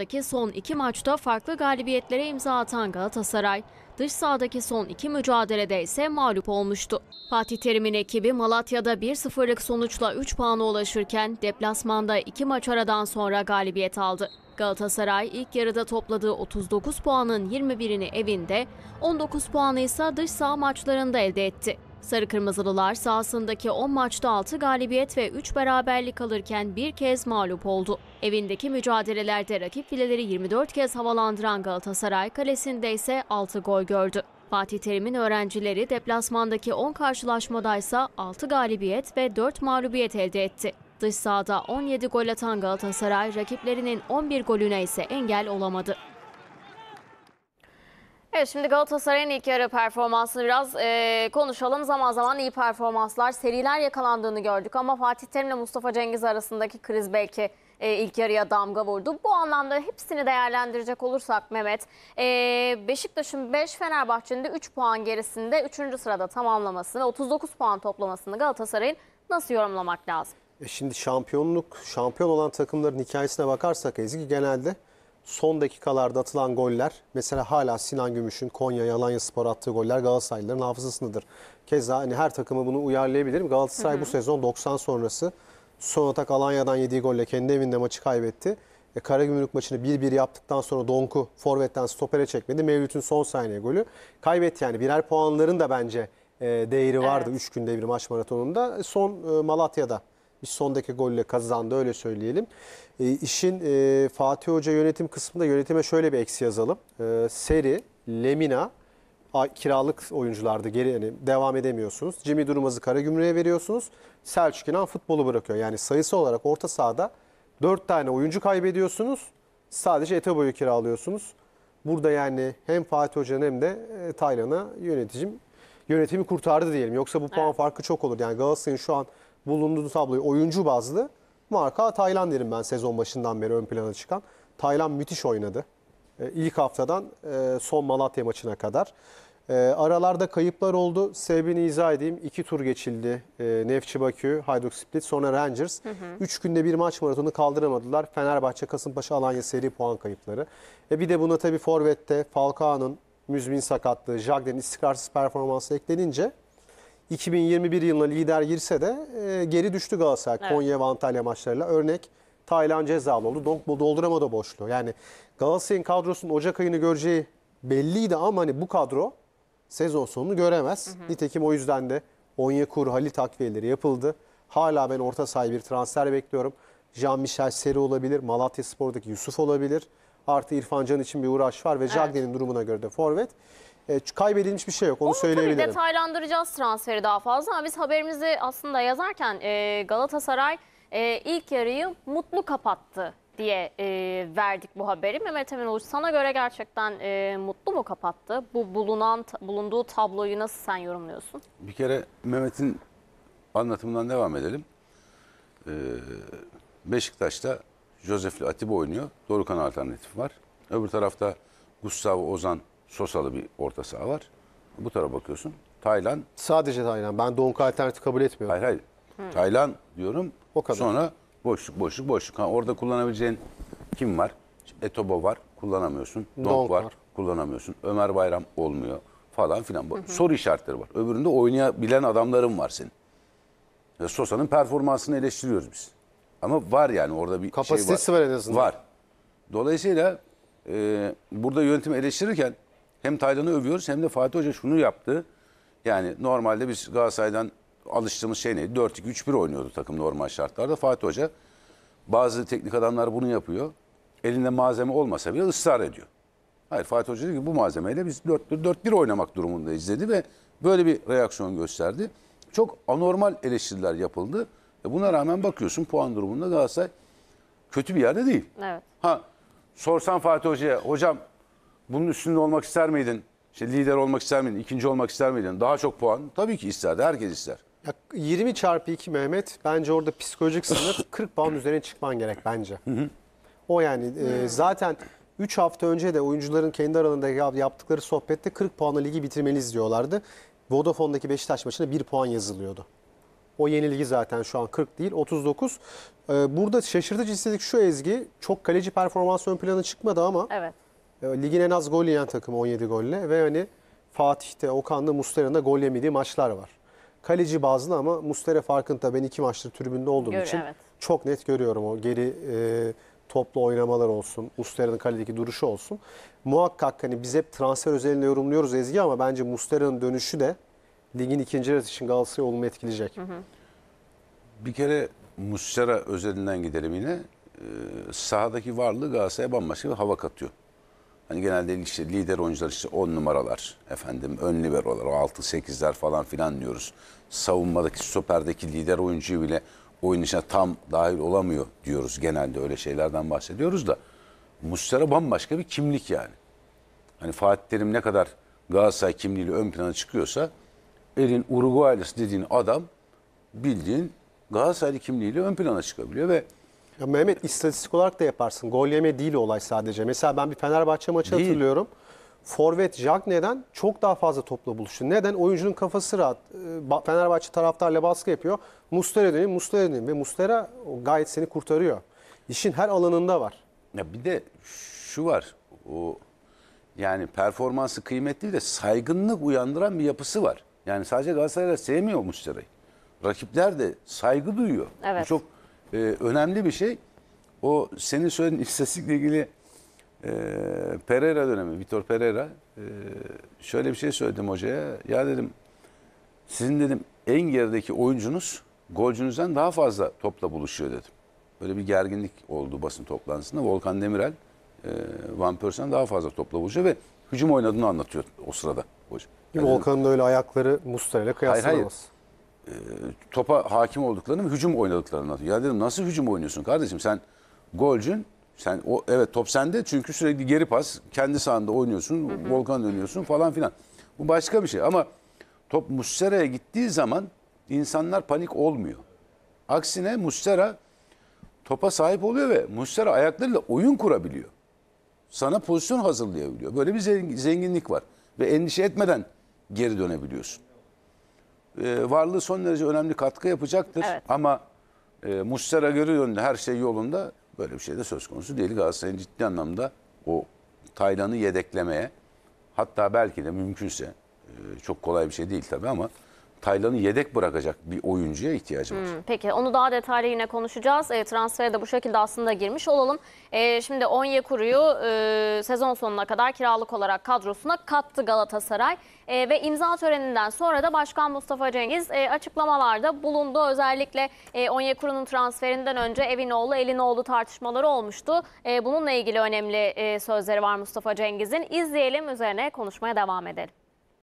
Daki son iki maçta farklı galibiyetlere imza atan Galatasaray, dış sahadaki son iki mücadelede ise mağlup olmuştu. Fatih Terim'in ekibi Malatya'da 1-0'lık sonuçla 3 puana ulaşırken deplasmanda iki maç aradan sonra galibiyet aldı. Galatasaray ilk yarıda topladığı 39 puanın 21'ini evinde, 19 puanı ise dış saha maçlarında elde etti. Sarı Kırmızılılar sahasındaki 10 maçta 6 galibiyet ve 3 beraberlik alırken bir kez mağlup oldu. Evindeki mücadelelerde rakip fileleri 24 kez havalandıran Galatasaray kalesinde ise 6 gol gördü. Fatih Terim'in öğrencileri deplasmandaki 10 karşılaşmada ise 6 galibiyet ve 4 mağlubiyet elde etti. Dış sahada 17 gol atan Galatasaray rakiplerinin 11 golüne ise engel olamadı. Evet şimdi Galatasaray'ın ilk yarı performansını biraz e, konuşalım. Zaman zaman iyi performanslar, seriler yakalandığını gördük ama Fatih Terim ile Mustafa Cengiz arasındaki kriz belki e, ilk yarıya damga vurdu. Bu anlamda hepsini değerlendirecek olursak Mehmet, e, Beşiktaş'ın 5, Fenerbahçe'nin de 3 puan gerisinde 3. sırada tamamlamasını, 39 puan toplamasını Galatasaray'ın nasıl yorumlamak lazım? E şimdi şampiyonluk, şampiyon olan takımların hikayesine bakarsak Ezgi genelde son dakikalarda atılan goller mesela hala Sinan Gümüş'ün Konya Alanya Spor attığı goller Galatasaraylıların hafızasındadır. Keza hani her takımı bunu uyarlayabilirim. Galatasaray bu sezon 90 sonrası son atak Alanya'dan yediği golle kendi evinde maçı kaybetti. E, Karagümrük maçını 1-1 yaptıktan sonra Donku forvetten stopere çekmedi. Mevlüt'ün son saniye golü. Kaybetti yani birer puanların da bence e, değeri vardı 3 günde bir maç maratonunda. Son e, Malatya'da bir sondaki golle kazandı öyle söyleyelim. E, işin e, Fatih Hoca yönetim kısmında yönetime şöyle bir eksi yazalım. E, Seri, Lemina kiralık oyunculardı. Geri yani devam edemiyorsunuz. Jimmy Durmaz'ı Karagümrük'e veriyorsunuz. Selçuk İnan futbolu bırakıyor. Yani sayısı olarak orta sahada 4 tane oyuncu kaybediyorsunuz. Sadece Etebo'yu kiralıyorsunuz. Burada yani hem Fatih Hoca'nın hem de e, Taylan'a yöneticim yönetimi kurtardı diyelim. Yoksa bu puan farkı çok olur. Yani Galatasaray'ın şu an bulunduğu tabloyu oyuncu bazlı marka Taylan derim ben sezon başından beri ön plana çıkan. Taylan müthiş oynadı. E, İlk haftadan e, son Malatya maçına kadar. E, Aralarda kayıplar oldu. Sebebini izah edeyim. İki tur geçildi. E, Nefçi Bakü, Hajduk Split, sonra Rangers. Üç günde bir maç maratonu kaldıramadılar. Fenerbahçe, Kasımpaşa, Alanya seri puan kayıpları. E bir de buna tabii Forvet'te Falcao'nun müzmin sakatlığı, Jagden'in istikrarsız performansı eklenince 2021 yılına lider girse de e, geri düştü Galatasaray Evet. Konya ve Antalya maçlarıyla. Örnek Taylan cezalı oldu. Donk dolduramadı boşluğu. Yani Galatasaray'ın kadrosunun Ocak ayını göreceği belliydi ama hani bu kadro sezon sonunu göremez. Nitekim o yüzden de Onyekuru, Halil takviyeleri yapıldı. Hala ben orta sahaya bir transfer bekliyorum. Jean-Michel Seri olabilir. Malatya Spor'daki Yusuf olabilir. Artı İrfan Can için bir uğraş var ve Jagden'in durumuna göre de forvet. E, kaybedilmiş bir şey yok onu Onu tabii söyleyebilirim. detaylandıracağız transferi daha fazla ama biz haberimizi aslında yazarken e, Galatasaray e, ilk yarıyı mutlu kapattı diye e, verdik bu haberi. Mehmet Emin Uluç sana göre gerçekten e, mutlu mu kapattı? Bu bulunan bulunduğu tabloyu nasıl sen yorumluyorsun? Bir kere Mehmet'in anlatımından devam edelim. Ee, Beşiktaş'ta Josef'le Atiba oynuyor. Dorukan alternatif var. Öbür tarafta Gustavo Ozan Sosalı bir orta saha var. Bu tarafa bakıyorsun. Taylan, Sadece Taylan. Ben Donk alternatif kabul etmiyorum. hayır hayır. Taylan diyorum. O kadar. Sonra boşluk, boşluk, boşluk. Ha, orada kullanabileceğin kim var? Etobo var, kullanamıyorsun. Donk, Donk var, var. kullanamıyorsun. Ömer Bayram olmuyor falan filan. Bu Soru işaretleri var. Öbüründe oynayabilen adamların var senin. Ve Sosa'nın performansını eleştiriyoruz biz. Ama var yani orada bir Kapasitesi şey var en azından. Var. Dolayısıyla e, burada yönetimi eleştirirken hem Taylan'ı övüyoruz hem de Fatih Hoca şunu yaptı. Yani normalde biz Galatasaray'dan alıştığımız şey neydi? 4-2-3-1 oynuyordu takım normal şartlarda. Fatih Hoca bazı teknik adamlar bunu yapıyor. Elinde malzeme olmasa bile ısrar ediyor. Hayır Fatih Hoca dedi ki bu malzemeyle biz 4-1 oynamak durumundayız dedi ve böyle bir reaksiyon gösterdi. Çok anormal eleştiriler yapıldı. E buna rağmen bakıyorsun puan durumunda Galatasaray kötü bir yerde değil. Evet. Ha sorsan Fatih Hoca'ya hocam bunun üstünde olmak ister miydin? İşte lider olmak ister miydin? İkinci olmak ister miydin? Daha çok puan. Tabii ki isterdi. Herkes ister. Ya 20 çarpı 2 Mehmet bence orada psikolojik sınır 40 puan üzerine çıkman gerek bence. O yani e, zaten 3 hafta önce de oyuncuların kendi aralarında yap- yaptıkları sohbette 40 puanla ligi bitirmeliyiz diyorlardı. Vodafone'daki Beşiktaş maçına 1 puan yazılıyordu. O yenilgi zaten şu an 40 değil 39. Ee, burada şaşırtıcı istedik şu Ezgi. Çok kaleci performansı ön plana çıkmadı ama Evet. E, ligin en az gol yiyen takımı 17 golle ve hani Fatih'te, Okan'da, Muslera'nın da gol yemediği maçlar var. Kaleci bazlı ama Mustera farkında ben iki maçtır tribünde olduğum Gör- için evet. çok net görüyorum o geri e, toplu oynamalar olsun, Mustera'nın kaledeki duruşu olsun. Muhakkak hani biz hep transfer özelinde yorumluyoruz Ezgi ama bence Mustera'nın dönüşü de ligin ikinci yarısı için Galatasaray'ı olumlu etkileyecek. Bir kere Muslera özelinden gidelim yine. Ee, sahadaki varlığı Galatasaray'a bambaşka bir hava katıyor. Hani genelde işte lider oyuncular işte 10 numaralar, efendim ön liberolar, o 6-8'ler falan filan diyoruz. Savunmadaki, stoperdeki lider oyuncuyu bile oyun içine tam dahil olamıyor diyoruz. Genelde öyle şeylerden bahsediyoruz da. Muslera bambaşka bir kimlik yani. Hani Fatih Terim ne kadar Galatasaray kimliğiyle ön plana çıkıyorsa elin Uruguaylısı dediğin adam bildiğin Galatasaraylı kimliğiyle ön plana çıkabiliyor ve Ya Mehmet istatistik olarak da yaparsın. Gol yeme değil olay sadece. Mesela ben bir Fenerbahçe maçı Değil. hatırlıyorum. Forvet Jagne'den çok daha fazla topla buluştu. Neden? Oyuncunun kafası rahat. Ee, ba- Fenerbahçe taraftarla baskı yapıyor. Mustera dönüyor, Mustera dönüyor. Ve Mustera o gayet seni kurtarıyor. İşin her alanında var. Ya bir de şu var. O yani performansı kıymetli de saygınlık uyandıran bir yapısı var. Yani sadece Galatasaray'da sevmiyor Muslera'yı. Rakipler de saygı duyuyor. Evet. Bu çok e, önemli bir şey. O senin söylediğin istatistikle ilgili e, Pereira dönemi, Vitor Pereira e, şöyle bir şey söyledim hocaya. Ya dedim sizin dedim en gerideki oyuncunuz golcünüzden daha fazla topla buluşuyor dedim. Böyle bir gerginlik oldu basın toplantısında. Volkan Demirel e, Van Persie'den daha fazla topla buluşuyor ve hücum oynadığını anlatıyor o sırada hocam. Bir Yani Volkan'ın da öyle ayakları Mustera ile kıyaslanamaz. Topa hakim olduklarını ve hücum oynadıklarını anlatıyor. Ya dedim nasıl hücum oynuyorsun kardeşim sen golcün sen o evet top sende çünkü sürekli geri pas kendi sahanda oynuyorsun Volkan dönüyorsun falan filan. Bu başka bir şey ama top Muslera'ya gittiği zaman insanlar panik olmuyor. Aksine Muslera topa sahip oluyor ve Muslera ayaklarıyla oyun kurabiliyor. Sana pozisyon hazırlayabiliyor. Böyle bir zengin- zenginlik var ve endişe etmeden geri dönebiliyorsun e, varlığı son derece önemli katkı yapacaktır. Evet. Ama e, Muslera göre yönde her şey yolunda böyle bir şey de söz konusu değil. Galatasaray'ın ciddi anlamda o Taylan'ı yedeklemeye hatta belki de mümkünse e, çok kolay bir şey değil tabii ama Taylan'ı yedek bırakacak bir oyuncuya ihtiyacı var. Peki onu daha detaylı yine konuşacağız. E, transfere de bu şekilde aslında girmiş olalım. E, şimdi Onyekuru'yu e, sezon sonuna kadar kiralık olarak kadrosuna kattı Galatasaray. E, ve imza töreninden sonra da Başkan Mustafa Cengiz e, açıklamalarda bulundu. Özellikle e, Onyekuru'nun transferinden önce Evinoğlu, Elinoğlu tartışmaları olmuştu. E, bununla ilgili önemli e, sözleri var Mustafa Cengiz'in. İzleyelim üzerine konuşmaya devam edelim.